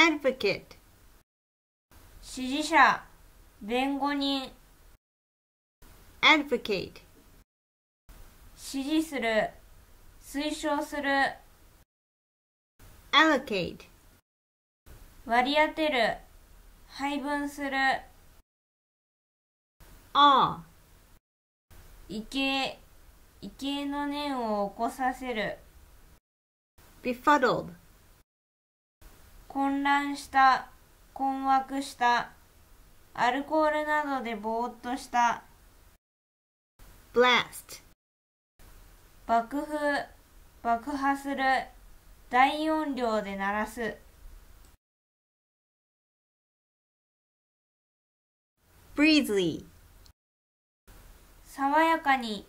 advocate, 支持者弁護人 advocate, 支持する推奨する allocate, 割り当てる配分する awe, 畏敬畏敬の念を起こさせる befuddled, 混乱した困惑したアルコールなどでぼーっとした blast, 爆風爆破する大音量で鳴らす。Breezily, 爽やかに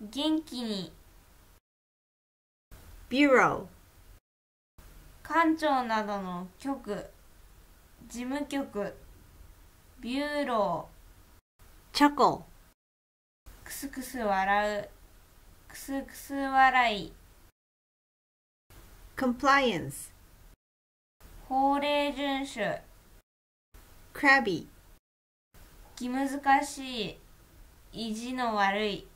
元気に。Bureau, 官庁などの局事務局ビューロークスクス笑うクスクス笑い compliance, 法令遵守 crabby, 気難しい意地の悪い